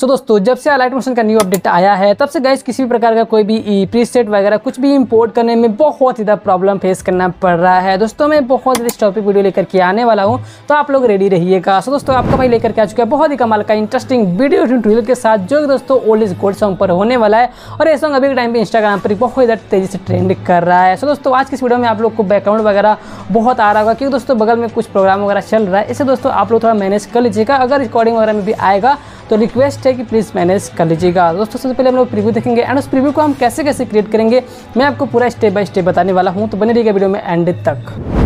सो दोस्तों, जब से अलाइट मोशन का न्यू अपडेट आया है, तब से गाइस किसी भी प्रकार का कोई भी प्रीसेट वगैरह कुछ भी इंपोर्ट करने में बहुत ज़्यादा प्रॉब्लम फेस करना पड़ रहा है। दोस्तों, मैं बहुत ज़्यादा इस टॉपिक वीडियो लेकर के आने वाला हूँ तो आप लोग रेडी रहिएगा। सो दोस्तों, आपका भाई लेकर के आ चुका है बहुत ही कमाल का इंटरेस्टिंग वीडियो ट्यूटोरियल के साथ, जो दोस्तों ओल्ड इज़ गोल्ड सॉन्ग पर होने वाला है। और ये सॉन्ग अभी के टाइम पर इंस्टाग्राम पर बहुत ज़्यादा तेज़ी से ट्रेंड कर रहा है। सो दोस्तों, आज की इस वीडियो में आप लोग को बैकग्राउंड वगैरह बहुत आ रहा होगा, क्योंकि दोस्तों, बगल में कुछ प्रोग्राम वगैरह चल रहा है। इसे दोस्तों, आप लोग थोड़ा मैनेज कर लीजिएगा। अगर रिकॉर्डिंग वगैरह में भी आएगा तो रिक्वेस्ट है कि प्लीज़ मैनेज कर लीजिएगा। दोस्तों, सबसे पहले हम लोग प्रीव्यू देखेंगे एंड उस प्रीव्यू को हम कैसे कैसे क्रिएट करेंगे, मैं आपको पूरा स्टेप बाय स्टेप बताने वाला हूँ। तो बने रहिएगा वीडियो में एंड तक।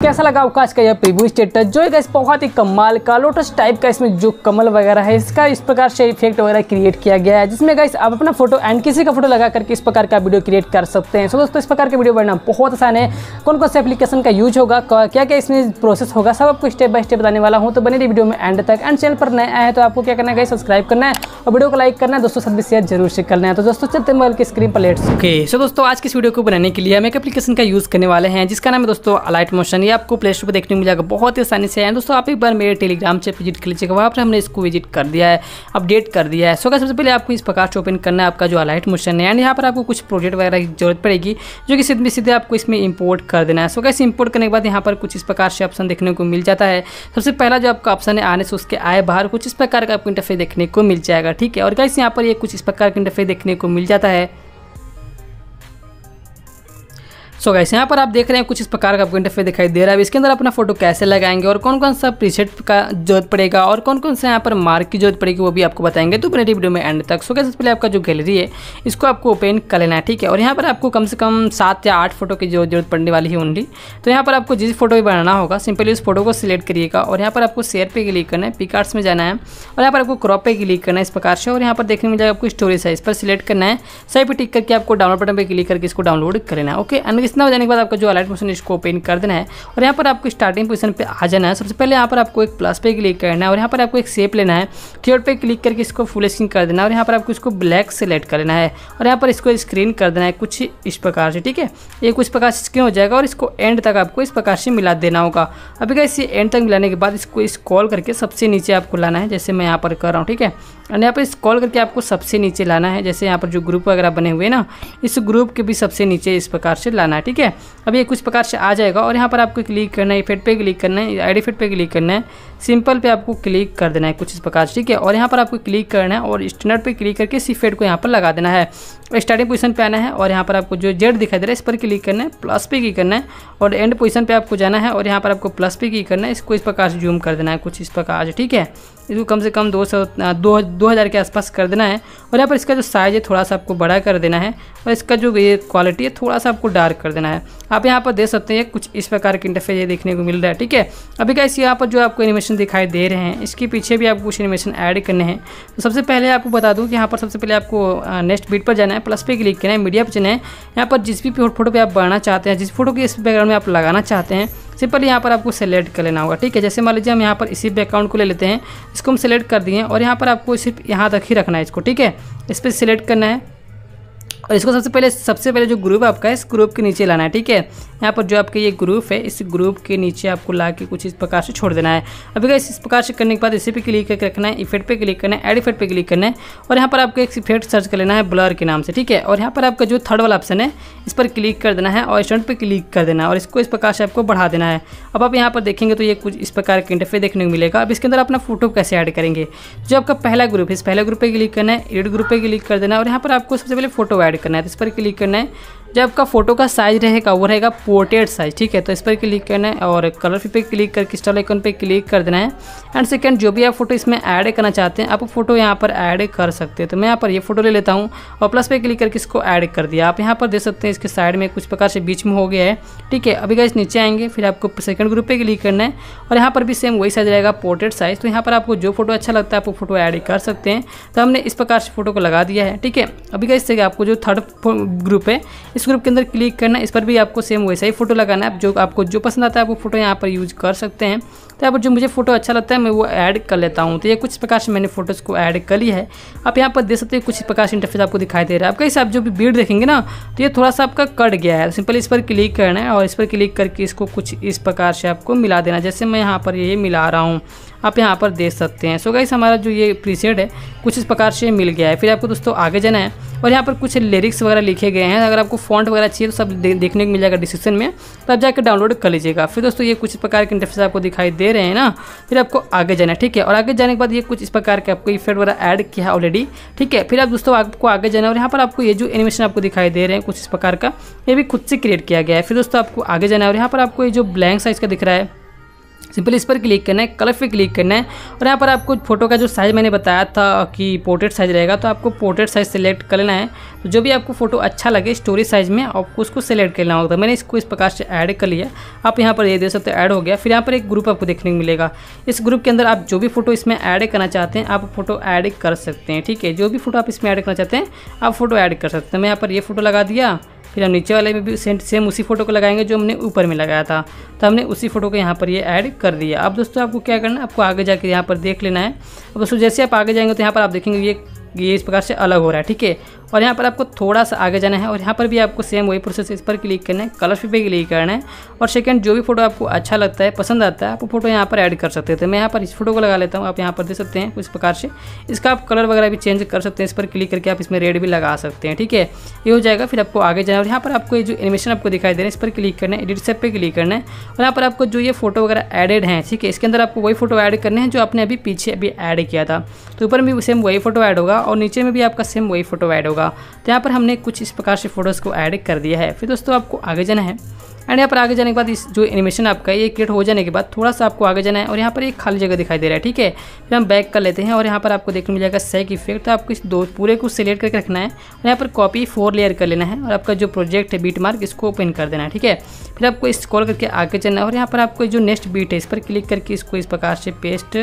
कैसा लगा आपका का यह प्रीव्यू स्टेटस जो है बहुत ही कमाल का लोटस टाइप का इसमें जो कमल वगैरह है, इसका इस प्रकार से इफ़ेक्ट वगैरह क्रिएट किया गया है, जिसमें गाइस आप अपना फ़ोटो एंड किसी का फ़ोटो लगा करके इस प्रकार का वीडियो क्रिएट कर सकते हैं। सो दोस्तों, इस प्रकार का वीडियो बनाना बहुत आसान है। कौन कौन से एप्लीकेशन का यूज़ होगा क्या क्या इसमें प्रोसेस होगा, सब आपको स्टेप बाय स्टेप बताने वाला हूँ। तो बने रही वीडियो में एंड तक। एंड चैनल पर नए आए तो आपको क्या करना है सब्सक्राइब करना है। और वीडियो को लाइक करना है, दोस्तों साथ भी शेयर ज़रूर से करना है। तो दोस्तों, चलते मोबाइल की स्क्रीन पर लेट ओके सो दोस्तों, आज की वीडियो को बनाने के लिए हम एक एप्लीकेशन का यूज़ करने वाले हैं, जिसका नाम है दोस्तों अलाइट मोशन ये आपको प्ले स्टोर पर देखने को मिल जाएगा बहुत ही आसानी से। है दोस्तों, आप एक बार मेरे टेलीग्राम से विज़िट कर लीजिएगा, वहाँ पर हमने इसको विज़िट कर दिया है अपडेट कर दिया है। सो सबसे पहले आपको इस प्रकार से ओपन करना है, आपका जो अलाइट मोशन है एंड यहाँ पर आपको कुछ प्रोजेक्ट वगैरह की ज़रूरत पड़ेगी, जो कि सीधे सीधे आपको इसमें इंपोर्ट कर देना है। सो कैसे इंपोर्ट करने के बाद यहाँ पर कुछ इस प्रकार से ऑप्शन देखने को मिल जाता है। सबसे पहला जो आपका ऑप्शन है, आने से उसके आए बाहर कुछ इस प्रकार का आपको इंटरफेस देखने को मिल जाएगा। ठीक है। और कैसे यहाँ पर ये कुछ इस प्रकार का इंटरफेस देखने को मिल जाता है। सो गैस यहाँ पर आप देख रहे हैं कुछ इस प्रकार का आपको इंटरफेस दिखाई दे रहा है। इसके अंदर अपना फ़ोटो कैसे लगाएँगे और कौन कौन सा प्रीसेट का ज़रूरत पड़ेगा और कौन कौन सा यहाँ पर मार्क की ज़रूरत पड़ेगी वो भी आपको बताएँगे। तो अपने वीडियो में एंड तक। सो गैस पहले आपका जो गैलरी है, इसको आपको ओपन कर लेना है, ठीक है? और यहाँ पर आपको कम से कम सात या आठ फ़ोटो की ज़रूरत पड़ने वाली है ओनली तो यहाँ पर आपको जिस फ़ोटो भी बनाना होगा सिंपली उस फ़ोटो को सिलेक्ट करिएगा और यहाँ पर आपको शेयर पे क्लिक करना है पिकार्ट्स में जाना है और यहाँ पर आपको क्रॉप पे क्लिक करना है इस प्रकार से और यहाँ पर देखने में जाएगा आपको स्टोरेज है इस पर सिलेक्ट करना है। सही पे टिक करके आपको डाउनलोड बटन पर क्लिक करके इसको डाउनलोड कर लेना है ओके एंड इतना हो जाने के बाद आपका जो अलाइट मोशन इसको ओपन कर देना है। और यहाँ पर आपको स्टार्टिंग पोजिशन पे आ जाना है। सबसे पहले यहाँ पर आपको एक प्लस पे क्लिक करना है और यहाँ पर आपको एक शेप लेना है। थर्ड पे क्लिक करके इसको फुल स्क्रीन कर देना है और यहाँ पर आपको इसको ब्लैक सेलेक्ट कर लेना है। और यहाँ पर इसको स्क्रीन कर देना है कुछ इस प्रकार से, ठीक है? ये कुछ प्रकार से स्क्रीन हो जाएगा और इसको एंड तक आपको इस प्रकार से मिला देना होगा। अभी क्या इसे एंड तक मिलाने के बाद इसको इस कॉल करके सबसे नीचे आपको लाना है, जैसे मैं यहाँ पर कर रहा हूँ, ठीक है? और यहाँ पर स्क्रॉल करके आपको सबसे नीचे लाना है, जैसे यहाँ पर जो ग्रुप वगैरह बने हुए ना, इस ग्रुप के भी सबसे नीचे इस प्रकार से लाना है। ठीक है? अब ये कुछ प्रकार से आ जाएगा और यहाँ पर आपको क्लिक करना है इफ़ेक्ट पे क्लिक करना है आईडी डी पे क्लिक करना है। सिंपल पे आपको क्लिक कर देना है कुछ इस प्रकार से, ठीक है? और यहाँ पर आपको क्लिक करना है और स्टैंडर्ड पे क्लिक करके इस फेड को यहाँ पर लगा देना है। स्टार्टिंग पोजीशन पे आना है और यहाँ पर आपको जो जेड दिखाई दे रहा है, इस पर क्लिक करना है, प्लस पे क्लिक करना है और एंड पोजीशन पे आपको जाना है और यहाँ पर आपको प्लस पे क्लिक करना है, इसको इस प्रकार से जूम कर देना है, कुछ इस प्रकार से, ठीक है? इसको कम से कम दो सौ दो हज़ार के आसपास कर देना है और यहाँ पर इसका जो साइज़ है, थोड़ा सा आपको बड़ा कर देना है और इसका जो ये क्वालिटी है, थोड़ा सा आपको डार्क कर देना है। आप यहाँ पर देख सकते हैं, कुछ इस प्रकार के इंटरफेस ये देखने को मिल रहा है, ठीक है? अभी कैसे यहाँ पर जो आपको एनिमेशन दिखाई दे रहे हैं। इसके पीछे भी आपको कुछ एनिमेशन ऐड करने हैं। तो सबसे पहले आपको बता दूँ कि यहाँ पर सबसे पहले आपको नेक्स्ट बीट पर जाना है प्लस पे क्लिक करना है मीडिया पर जाना है। यहाँ पर जिस भी फ़ोटो पर आप बढ़ना चाहते हैं, जिस फ़ोटो की इस बैकग्राउंड में आप लगाना चाहते हैं सिंपल यहाँ पर आपको सेलेक्ट कर लेना होगा, ठीक है? जैसे मान लीजिए हम यहाँ पर इसी बैकग्राउंड को ले लेते हैं, इसको हम सेलेक्ट कर दिए और यहाँ पर आपको सिर्फ़ यहाँ तक ही रखना है इसको, ठीक है? इस पर सिलेक्ट करना है। और इसको सबसे पहले सबसे पहले जो ग्रुप आपका है, इस ग्रुप के नीचे लाना है, ठीक है? यहाँ पर जो आपके ये ग्रुप है, इस ग्रुप के नीचे आपको ला के कुछ इस प्रकार से छोड़ देना है। अभी इस प्रकार से करने के बाद इसी पे क्लिक करके रखना है इफ़ेक्ट पे क्लिक करना है एड इफ़ेक्ट पे क्लिक करना है और यहाँ पर आपको एक इफ़ेक्ट सर्च कर लेना है ब्लर के नाम से, ठीक है? और यहाँ पर आपका जो थर्ड वाला ऑप्शन है, इस पर क्लिक कर देना है और स्टैंड पर क्लिक कर देना है और इसको इस प्रकार से आपको बढ़ा देना है। अब आप यहाँ पर देखेंगे तो ये कुछ इस प्रकार के इंटरफेस देखने को मिलेगा। अब इसके अंदर अपना फ़ोटो कैसे ऐड करेंगे? जो आपका पहला ग्रुप है, इस पहले ग्रुप पर क्लिक करना है एड ग्रुप पर क्लिक कर देना है और यहाँ पर आपको सबसे पहले फ़ोटो ऐड करना है तो इस पर क्लिक करना है। जो आपका फ़ोटो का साइज़ रहेगा, वो रहेगा पोर्ट्रेट साइज़ ठीक है? तो इस पर क्लिक करना है और कलर पे क्लिक करके स्टॉल आइकन पे क्लिक कर देना है। एंड सेकंड जो भी आप फ़ोटो इसमें ऐड करना चाहते हैं, आप फ़ोटो यहाँ पर ऐड कर सकते हैं। तो मैं यहाँ पर ये फ़ोटो ले लेता हूँ और प्लस पे क्लिक करके इसको ऐड कर दिया। आप यहाँ पर देख सकते हैं, इसके साइड में कुछ प्रकार से बीच में हो गया है, ठीक है? अभी इस नीचे आएँगे, फिर आपको सेकंड ग्रुप पे क्लिक करना है और यहाँ पर भी सेम वही साइज़ रहेगा पोर्ट्रेट साइज़ तो यहाँ पर आपको जो फ़ोटो अच्छा लगता है, आप फ़ोटो ऐड कर सकते हैं। तो हमने इस प्रकार से फ़ोटो को लगा दिया है, ठीक है? अभी इससे आपको जो थर्ड ग्रुप है, इस ग्रुप के अंदर क्लिक करना, इस पर भी आपको सेम वैसा ही फ़ोटो लगाना है। जो आपको जो पसंद आता है वो फ़ोटो यहाँ पर यूज़ कर सकते हैं। तो यहाँ पर जो मुझे फ़ोटो अच्छा लगता है, मैं वो ऐड कर लेता हूँ। तो ये कुछ प्रकार से मैंने फ़ोटोज़ को ऐड कर ली है। आप यहाँ पर देख सकते हैं, कुछ प्रकार से इंटरफेस आपको दिखाई दे रहा है। आपका इस आप जो भी भीड़ देखेंगे ना तो ये थोड़ा सा आपका कट गया है। सिंपल इस पर क्लिक करना है और इस पर क्लिक करके इसको कुछ इस प्रकार से आपको मिला देना जैसे मैं यहाँ पर ये मिला रहा हूँ, आप यहाँ पर देख सकते हैं। सो गाइस हमारा जो ये प्रीसेट है, कुछ इस प्रकार से मिल गया है। फिर आपको दोस्तों आगे जाना है और यहाँ पर कुछ लिरिक्स वगैरह लिखे गए हैं। अगर आपको फॉन्ट वगैरह चाहिए तो सब देखने को मिल जाएगा डिस्क्रिप्शन में। तो आप जाकर डाउनलोड कर लीजिएगा। फिर दोस्तों ये कुछ प्रकार के इंटरफेस आपको दिखाई दे रहे हैं ना, फिर आपको आगे जाना है, ठीक है? और आगे जाने के बाद ये कुछ इस प्रकार के आपको इफ़ेक्ट वगैरह ऐड किया है ऑलरेडी ठीक है? फिर आप दोस्तों आपको आगे जाना है और यहाँ पर आपको ये जो एनिमेशन आपको दिखाई दे रहे हैं कुछ इस प्रकार का, ये भी खुद से क्रिएट किया गया है। फिर दोस्तों आपको आगे जाना है और यहाँ पर आपको ये जो ब्लैंक साइज़ का दिख रहा है सिंपल इस पर क्लिक करना है, कलर पे क्लिक करना है। और यहाँ पर आपको फ़ोटो का जो साइज़ मैंने बताया था कि पोर्ट्रेट साइज़ रहेगा तो आपको पोर्ट्रेट साइज़ सेलेक्ट कर लेना है। तो जो भी आपको फ़ोटो अच्छा लगे स्टोरी साइज़ में, आपको उसको सेलेक्ट करना होगा। तो मैंने इसको इस प्रकार से ऐड कर लिया। आप यहाँ पर ये देख सकते ऐड हो गया। फिर यहाँ पर एक ग्रुप आपको देखने को मिलेगा। इस ग्रुप के अंदर आप जो भी फ़ोटो इसमें ऐड करना चाहते हैं, आप फ़ोटो ऐड कर सकते हैं, ठीक है? जो भी फ़ोटो आप इसमें ऐड करना चाहते हैं, आप फ़ोटो ऐड कर सकते हैं। मैं यहाँ पर ये फ़ोटो लगा दिया। फिर हम नीचे वाले में भी सेम सेम उसी फ़ोटो को लगाएँगे जो हमने ऊपर में लगाया था। तो हमने उसी फ़ोटो को यहाँ पर ये ऐड कर दिया। अब दोस्तों आपको क्या करना है? आपको आगे जाकर यहाँ पर देख लेना है। अब दोस्तों जैसे आप आगे जाएँगे तो यहाँ पर आप देखेंगे ये ये इस प्रकार से अलग हो रहा है, ठीक है? और यहाँ पर आपको थोड़ा सा आगे जाना है और यहाँ पर भी आपको सेम वही प्रोसेस इस पर क्लिक करना है कलर पे क्लिक करना है और सेकंड जो भी फ़ोटो आपको अच्छा लगता है, पसंद आता है, आप फ़ोटो यहाँ पर ऐड कर सकते हैं। तो मैं यहाँ पर इस फ़ोटो को लगा लेता हूँ, आप यहाँ पर देख सकते हैं इस प्रकार से। इसका आप कलर वगैरह भी चेंज कर सकते हैं, इस पर क्लिक करके आप इसमें रेड भी लगा सकते हैं, ठीक है? ये हो जाएगा, फिर आपको आगे जाना और यहाँ पर आपको ये जो एनिमेशन आपको दिखाई दे रहा है, इस पर क्लिक करना है एडिट सेप पर क्लिक करना है और यहाँ पर आपको जो ये फ़ोटो वगैरह एडेड है, ठीक है, इसके अंदर आपको वही फ़ोटो ऐड करने हैं जो आपने अभी पीछे अभी ऐड किया था। तो ऊपर में सेम वही फ़ोटो ऐड होगा और नीचे में भी आपका सेम वही फ़ोटो ऐड होगा। तो यहाँ पर हमने कुछ इस प्रकार से फ़ोटोज़ को ऐड कर दिया है। फिर दोस्तों आपको आगे जाना है। एंड यहाँ पर आगे जाने के बाद इस जो एनिमेशन आपका, ये क्रिएट हो जाने के बाद थोड़ा सा आपको आगे जाना है और यहाँ पर एक खाली जगह दिखाई दे रहा है, ठीक है? फिर हम बैक कर लेते हैं और यहाँ पर आपको देखने मिल जाएगा सेक इफ़ेक्ट तो आपको इस दो, पूरे को सिलेक्ट करके रखना है और यहाँ पर कॉपी फोर लेयर कर लेना है और आपका जो प्रोजेक्ट है बीट मार्क इसको ओपन कर देना है, ठीक है? फिर आपको इस कॉल करके आगे चलना है और यहाँ पर आपको जो नेक्स्ट बीट है, इस पर क्लिक करके इसको इस प्रकार से पेस्ट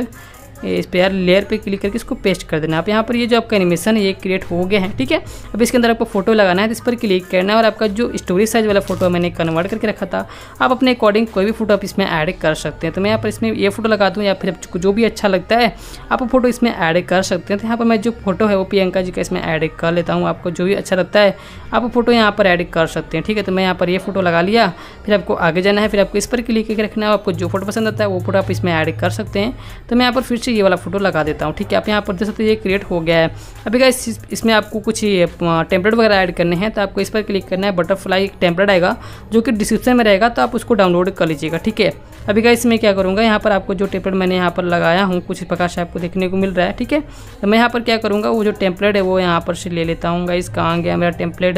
इस लेयर पे क्लिक करके इसको पेस्ट कर देना। आप यहाँ पर ये जो आपका एनिमेशन है, ये क्रिएट हो गया है, ठीक है? अब इसके अंदर आपको फ़ोटो लगाना है तो इस पर क्लिक करना है और आपका जो स्टोरी साइज़ वाला फ़ोटो मैंने कन्वर्ट करके रखा था, आप अपने अकॉर्डिंग कोई भी फ़ोटो आप इसमें ऐड कर सकते हैं। तो मैं यहाँ पर इसमें ये फ़ोटो लगा दूँ या फिर जो भी अच्छा लगता है, आप फ़ोटो इसमें ऐड कर सकते हैं। तो यहाँ पर मैं जो फ़ोटो है वो प्रियंका जी का इसमें ऐड कर लेता हूँ। आपको जो भी अच्छा लगता है, आप फ़ोटो यहाँ पर ऐड कर सकते हैं, ठीक है? तो मैं यहाँ पर ये फ़ोटो लगा लिया, फिर आपको आगे जाना है, फिर आपको इस पर क्लिक करके रखना है आपको जो फ़ोटो पसंद आता है, वो फ़ोटो आप इसमें ऐड कर सकते हैं। तो मैं यहाँ पर फिर से ये वाला फ़ोटो लगा देता हूँ ठीक है? आप यहाँ पर देख सकते ये क्रिएट हो गया है। अभी का इस, इसमें आपको कुछ टेम्पलेट वगैरह ऐड करने हैं तो आपको इस पर क्लिक करना है बटरफ्लाई टेम्पलेट आएगा जो कि डिस्क्रिप्शन में रहेगा तो आप उसको डाउनलोड कर लीजिएगा ठीक है? अभी का इसमें क्या करूँगा यहाँ पर आपको जो टेम्पलेट मैंने यहाँ पर लगाया हूँ कुछ प्रकार से आपको देखने को मिल रहा है ठीक है? तो मैं यहाँ पर क्या करूँगा वो जो टेम्पलेट है वो यहाँ पर से ले लेता हूँ गाइस कहाँ गया मेरा टेम्पलेट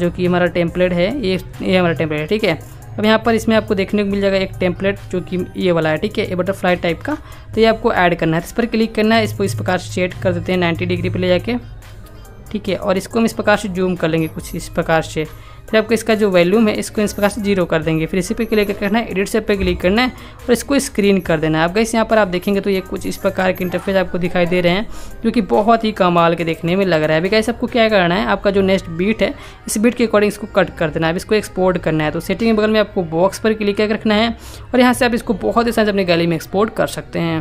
जो कि हमारा टेम्पलेट है ये ये हमारा टेम्पलेट है ठीक है? अब यहाँ पर इसमें आपको देखने को मिल जाएगा एक टेम्पलेट जो कि ये वाला है, ठीक है? ये बटरफ्लाई टाइप का। तो ये आपको ऐड करना है। इस पर क्लिक करना है। इसको इस प्रकार सेट कर देते हैं। 90 डिग्री पर ले जाके। ठीक है, और इसको हम इस प्रकार से जूम कर लेंगे कुछ इस प्रकार से। फिर आपको इसका जो वैल्यूम है, इसको इस प्रकार से ज़ीरो कर देंगे। फिर इसी पे क्लिक करना है एडिट से पे क्लिक करना है, और इसको स्क्रीन कर देना है। आप गैस यहाँ पर आप देखेंगे तो ये कुछ इस प्रकार के इंटरफेस आपको दिखाई दे रहे हैं, जो कि बहुत ही कमाल के देखने में लग रहा है। अभी गैस आपको क्या करना है, आपका जो नेक्स्ट बीट है, इस बीट के अकॉर्डिंग इसको कट कर देना है। इसको एक्सपोर्ट करना है तो सेटिंग के बगल में आपको बॉक्स पर क्लिक करके रखना है, और यहाँ से आप इसको बहुत ही साइज़ अपनी गैली में एक्सपोर्ट कर सकते हैं।